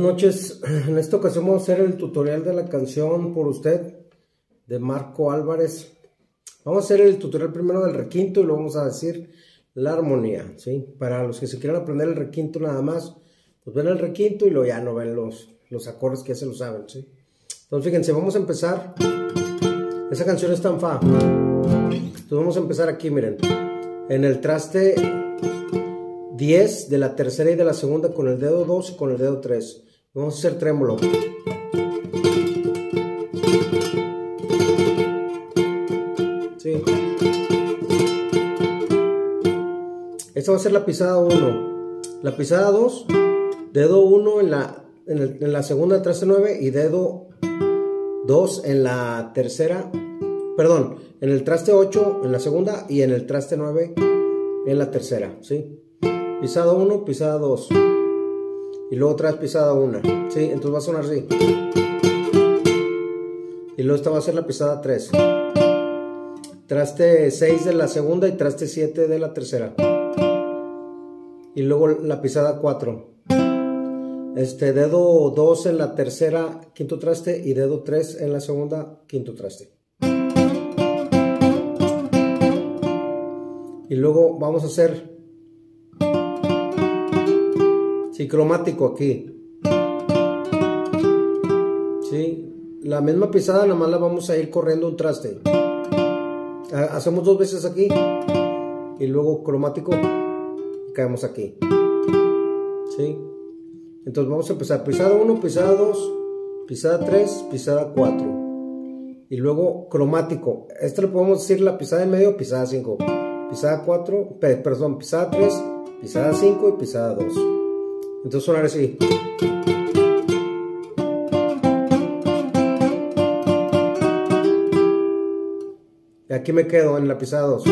Buenas noches, en esta ocasión vamos a hacer el tutorial de la canción por usted de Marco Álvarez. Vamos a hacer el tutorial primero del requinto y luego vamos a decir la armonía, ¿sí? Para los que se quieran aprender el requinto nada más, pues ven el requinto y luego ya no ven los, los acordes que ya se lo saben, ¿sí? Entonces fíjense, vamos a empezar, esa canción está en Fa, entonces vamos a empezar aquí, miren, en el traste 10 de la tercera y de la segunda con el dedo 2 y con el dedo 3. Vamos a hacer trémolo. Sí. Esta va a ser la pisada 1. La pisada 2, dedo 1 en la, en, la segunda traste 9 y dedo 2 en la tercera, perdón, en el traste 8 en la segunda y en el traste 9 en la tercera, ¿sí? pisada 1, pisada 2. Y luego otra vez pisada 1. ¿Sí? Entonces va a sonar así. Y luego esta va a ser la pisada 3. Traste 6 de la segunda y traste 7 de la tercera. Y luego la pisada 4. Este dedo 2 en la tercera, quinto traste y dedo 3 en la segunda, quinto traste. Y luego vamos a hacer y cromático aquí. ¿Sí? La misma pisada nada más la vamos a ir corriendo un traste. Hacemos dos veces aquí y luego cromático y caemos aquí. ¿Sí? Entonces vamos a empezar pisada 1, pisada 2, pisada 3, pisada 4. Y luego cromático. Este le podemos decir la pisada en medio, pisada 5. Pisada 4, perdón, pisada 3, pisada 5 y pisada 2. Entonces sonar así. Y aquí me quedo en la pisada 2.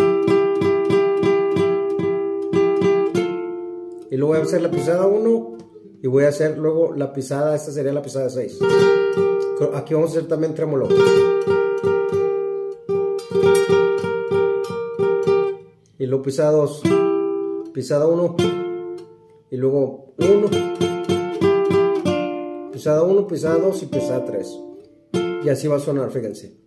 Y luego voy a hacer la pisada 1 y voy a hacer luego la pisada, esta sería la pisada 6. Aquí vamos a hacer también trémolo. Y luego pisada 2, pisada 1 y luego 1, pisada 1, pisada 2 y pisada 3. Y así va a sonar, fíjense.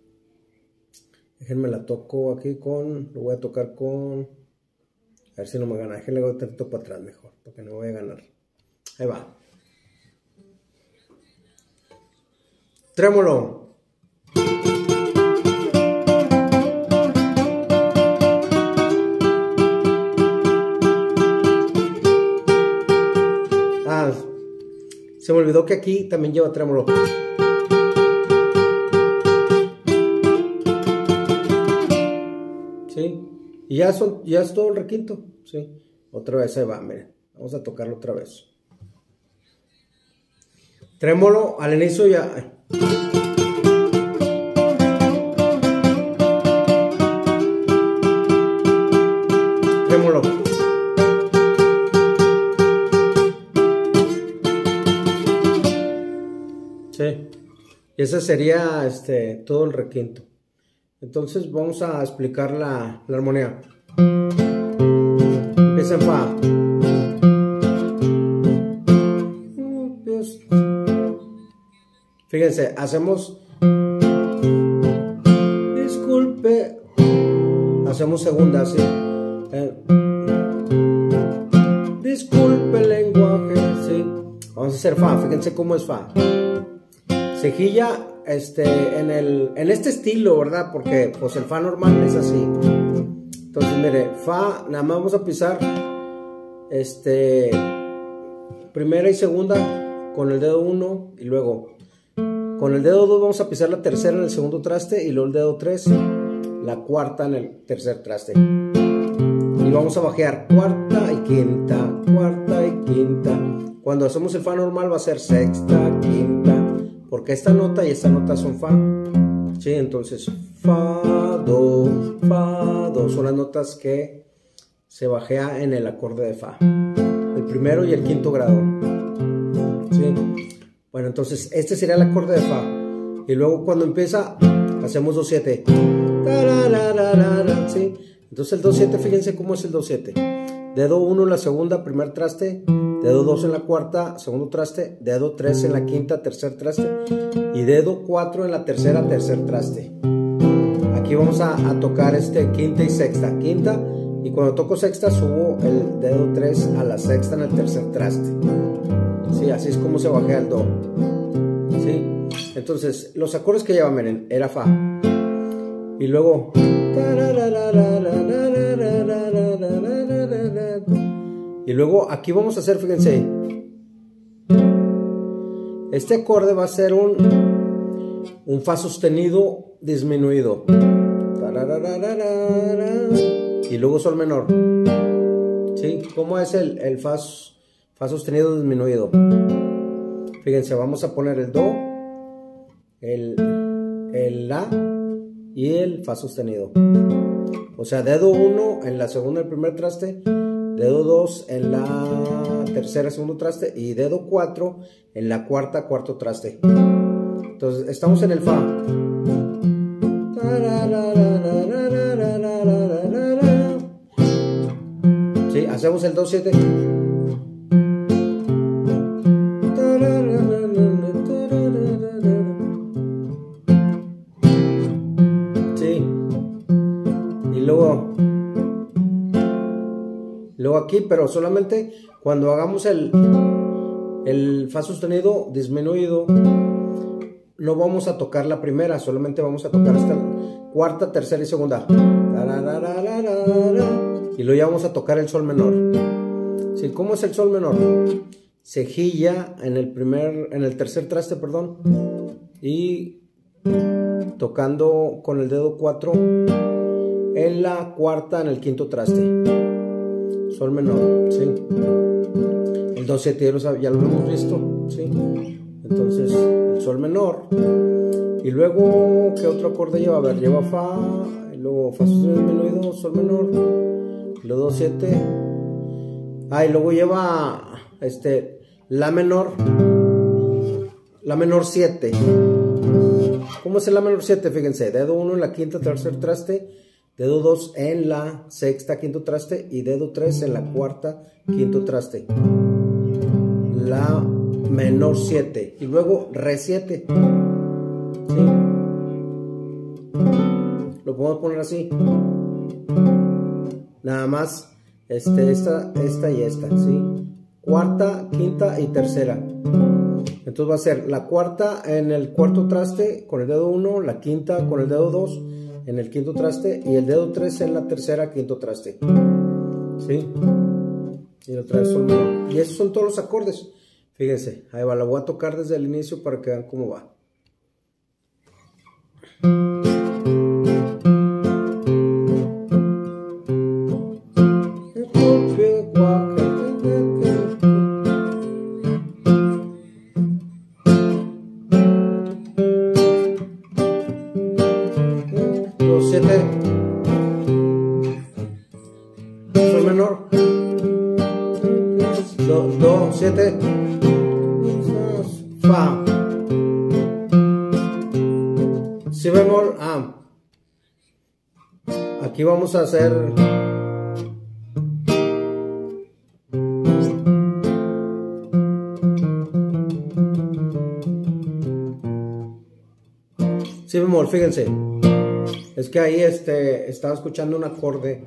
Déjenme la toco aquí con, lo voy a tocar con, a ver si no me gana, déjenme le voy a tanto para atrás mejor, porque no voy a ganar. Ahí va. Trémolo. Olvidó que aquí también lleva trémolo. ¿Sí? Y ya, son, ya es todo el requinto. ¿Sí? Otra vez ahí va, miren. Vamos a tocarlo otra vez. Trémolo al inicio ya. Ese sería este, todo el requinto. Entonces vamos a explicar la, armonía. Empieza en Fa. Fíjense, hacemos... Disculpe. Hacemos segunda, así. Eh, disculpe lenguaje, sí. Vamos a hacer Fa, fíjense cómo es Fa cejilla este, en, el, en este estilo, ¿verdad? Porque pues el Fa normal es así. Entonces, mire, Fa, nada más vamos a pisar este, primera y segunda con el dedo 1 y luego con el dedo 2 vamos a pisar la tercera en el segundo traste y luego el dedo 3 la cuarta en el tercer traste. Y vamos a bajear cuarta y quinta, cuarta y quinta. Cuando hacemos el Fa normal va a ser sexta, quinta, porque esta nota y esta nota son Fa. ¿sí? Entonces, Fa, Do, Fa, Do son las notas que se bajea en el acorde de Fa. El primero y el quinto grado. ¿sí? Bueno, entonces este sería el acorde de Fa. Y luego cuando empieza, hacemos Do7. ¿sí? Entonces el Do7, fíjense cómo es el Do7. Dedo 1 en la segunda, primer traste, dedo 2 en la cuarta, segundo traste, dedo 3 en la quinta, tercer traste. Y dedo 4 en la tercera, tercer traste. Aquí vamos a, tocar este quinta y sexta, quinta y cuando toco sexta subo el dedo 3 a la sexta en el tercer traste. Sí, así es como se bajea el do. Sí, entonces los acordes que llevan, miren, era fa. Y luego y luego aquí vamos a hacer, fíjense, este acorde va a ser un, un Fa sostenido disminuido. Y luego Sol menor. ¿Sí? ¿Cómo es el, el fa, fa sostenido disminuido? Fíjense, vamos a poner el Do, el, el La y el Fa sostenido. O sea, dedo 1 en la segunda, el primer traste, dedo 2 en la tercera, segundo traste y dedo 4 en la cuarta, cuarto traste. Entonces, estamos en el Fa. Sí, hacemos el 2-7. Aquí, pero solamente cuando hagamos el, Fa sostenido disminuido, no vamos a tocar la primera, solamente vamos a tocar esta cuarta, tercera y segunda. Y luego ya vamos a tocar el Sol menor. ¿Sí? ¿Cómo es el Sol menor? Cejilla en el primer, en el tercer traste, perdón, y tocando con el dedo 4 en la cuarta, en el quinto traste. Sol menor, ¿sí? El do 7 ya lo hemos visto, ¿sí? Entonces, el Sol menor. Y luego, ¿qué otro acorde lleva? A ver, lleva Fa, y luego Fa disminuido, Sol menor, y luego Do 7. Ah, y luego lleva este, La menor, La menor 7. ¿Cómo es el La menor 7? Fíjense, dedo 1 en la quinta, tercer traste, dedo 2 en la sexta, quinto traste y dedo 3 en la cuarta, quinto traste. La menor 7 y luego re 7. Lo podemos poner así. Nada más este, esta, esta y esta, ¿sí? Cuarta, quinta y tercera. Entonces va a ser la cuarta en el cuarto traste con el dedo 1, la quinta con el dedo 2 en el quinto traste y el dedo 3 en la tercera quinto traste. ¿Sí? Y otra vez Y esos son todos los acordes. Fíjense, ahí va, la voy a tocar desde el inicio para que vean cómo va. Vamos a hacer Si bemol, fíjense. Es que ahí este, estaba escuchando un acorde.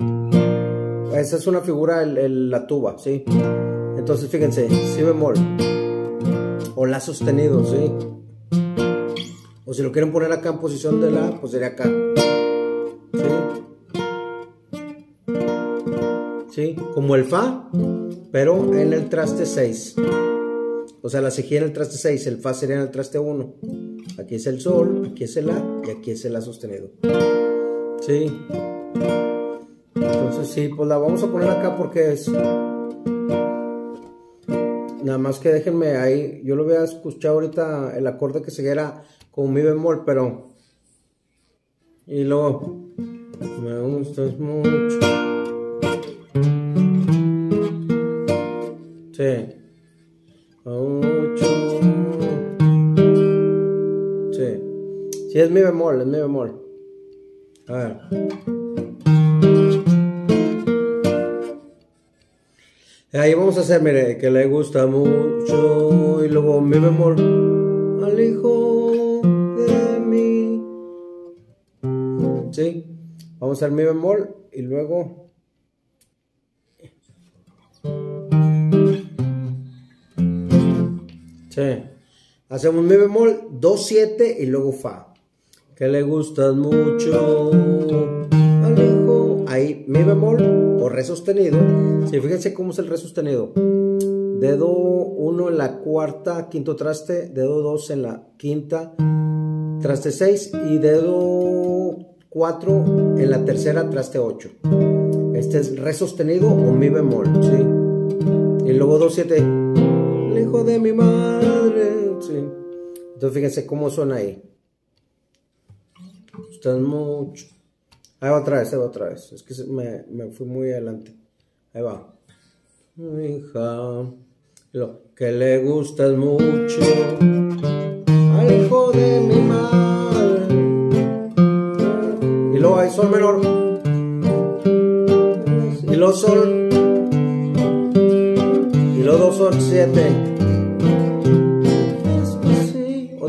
Esa es una figura, el, la tuba, ¿sí? Entonces, fíjense, si bemol. O la sostenido, ¿sí? O si lo quieren poner acá en posición de la, pues sería acá. Como el Fa, pero en el traste 6. O sea, la cejilla en el traste 6, el Fa sería en el traste 1. Aquí es el Sol, aquí es el La y aquí es el La sostenido. Sí. Entonces sí, pues la vamos a poner acá porque es... Nada más que déjenme ahí, yo lo voy a escuchar ahorita el acorde que siguiera con mi bemol, pero... Y luego... Me gustas mucho. Sí. Ocho. Sí. Sí, es mi bemol, es mi bemol. A ver. Ahí vamos a hacer, mire, que le gusta mucho y luego mi bemol al hijo de mí. ¿Sí? Vamos a hacer mi bemol y luego... Sí. Hacemos mi bemol, 2, 7 y luego fa. Que le gustas mucho Ahí mi bemol o re sostenido. Sí, fíjense cómo es el re sostenido. Dedo 1 en la cuarta, quinto traste. Dedo 2 en la quinta, traste 6. Y dedo 4 en la tercera, traste 8. Este es re sostenido o mi bemol. ¿sí? Y luego 2, 7. El hijo de mi madre. Sí. Entonces fíjense cómo suena ahí. Están mucho. Ahí va otra vez, ahí va otra vez. Es que me, me fui muy adelante. Ahí va. Hija. Lo que le gustas mucho al hijo de mi madre. Y luego hay sol menor. Y luego sol. Y luego dos sol siete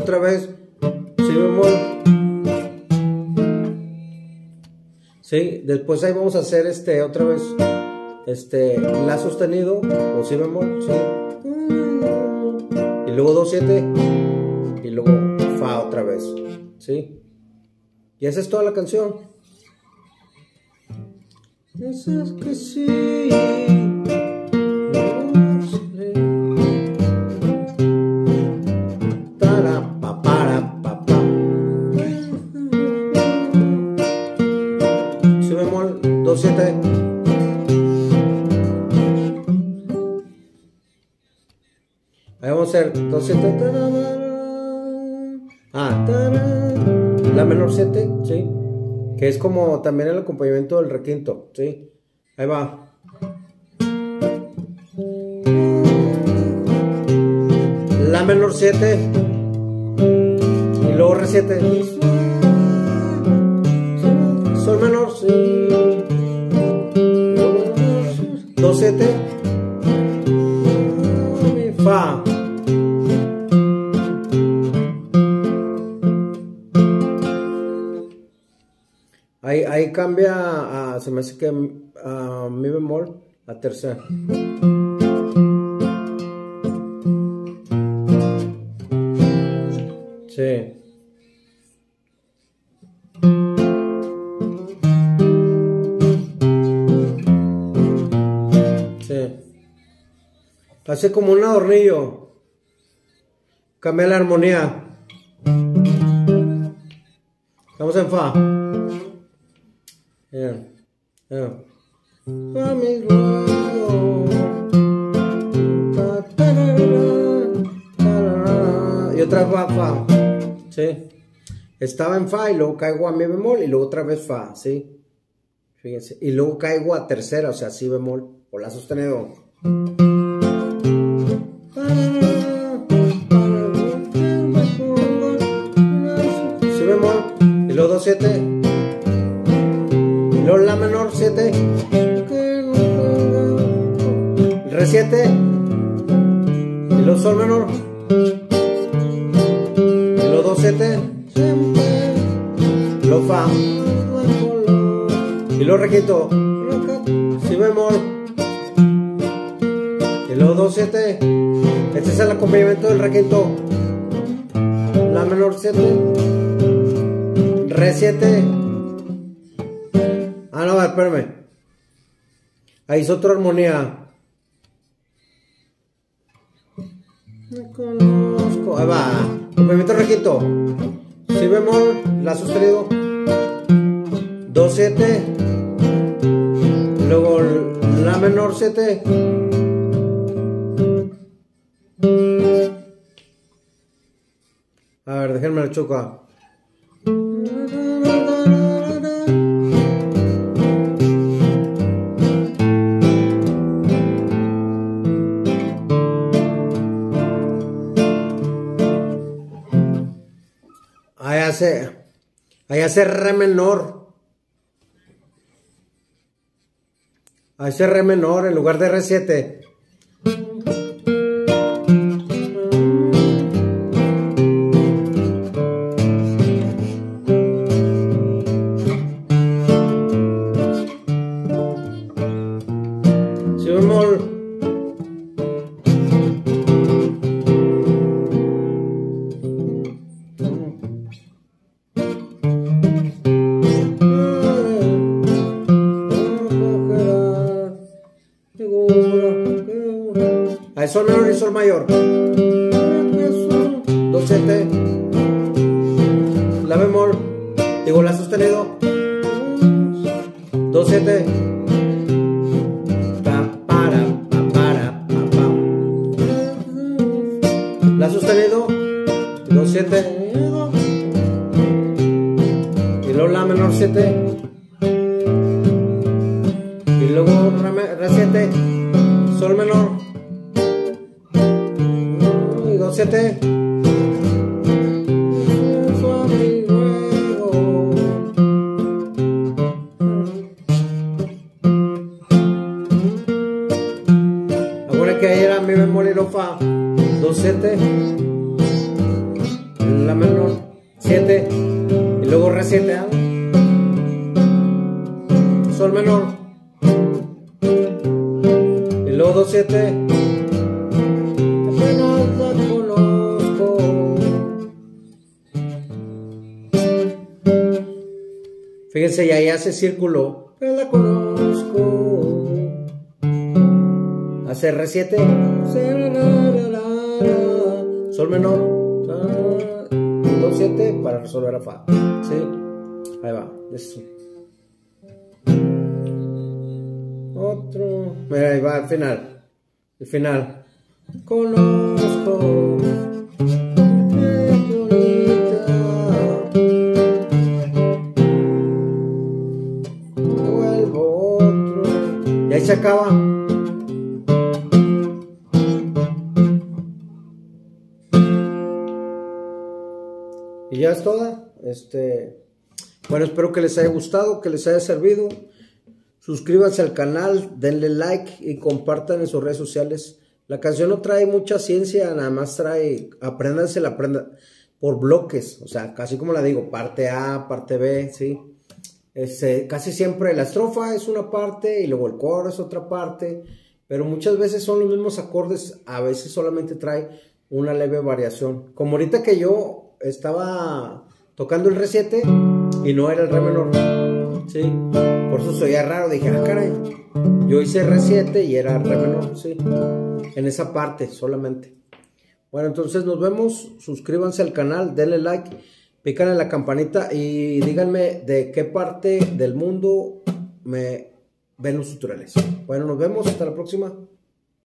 otra vez, Sí, después ahí vamos a hacer este otra vez, este la sostenido o si bemol, sí. Y luego do 7 y luego fa otra vez, sí. Y esa es toda la canción. Vamos a hacer 2, 7. Ah, la menor 7, ¿sí? Que es como también el acompañamiento del requinto, ¿sí? Ahí va. La menor 7 y luego re 7. Sol menor, sí. 2, 7. Fa. Ahí, cambia, a, se me hace que a mi bemol a tercera. Sí. Sí. Hace como un adornillo. Cambia la armonía. Estamos en fa. Yeah. Yeah. Y otra fa, fa. Sí. Estaba en fa y luego caigo a mi bemol y luego otra vez fa, ¿sí? Fíjense. Y luego caigo a tercera, o sea, si bemol o la sostenido. La menor 7 re 7 y luego sol menor. Y luego do 7 lo fa. Y luego requinto si bemol. Y luego do 7 este es el acompañamiento del requinto. La menor 7 re 7 ah no espérame. Ahí es otra armonía. Me conozco. Ahí va. Acompañamiento requinto si bemol la sostenido. Do 7 luego la menor 7 a ver déjenme la choca allá se, allá se re menor. Ahí se re menor en lugar de R7. sol menor y sol mayor. Do 7, la bemol, digo la sostenido. Do 7. Pa, para, pa, para, pa, pa. La sostenido. Do 7. Y luego la menor 7. Y luego re 7. Sol menor. Y do Fíjense, y ahí hace círculo. Pero la conozco. Hace R7. Sol menor. Do 7 para resolver a Fa. ¿Sí? Ahí va. Eso. Otro. Mira, ahí va al final. El final. Conozco. Se acaba. Y ya es toda. Este. Bueno, espero que les haya gustado, que les haya servido. Suscríbanse al canal, denle like y compartan en sus redes sociales. La canción no trae mucha ciencia, nada más trae, apréndanse la aprenda por bloques, o sea, casi como la digo, parte A, parte B, ¿sí? Este, casi siempre la estrofa es una parte y luego el coro es otra parte, pero muchas veces son los mismos acordes, a veces solamente trae una leve variación. Como ahorita que yo estaba tocando el Re7 y no era el Re menor, ¿sí? Por eso soy raro, dije, ah, caray, yo hice Re7 y era Re menor, ¿sí? En esa parte solamente. Bueno, entonces nos vemos, suscríbanse al canal, denle like, pican en la campanita y díganme de qué parte del mundo me ven los tutoriales. Bueno, nos vemos, hasta la próxima.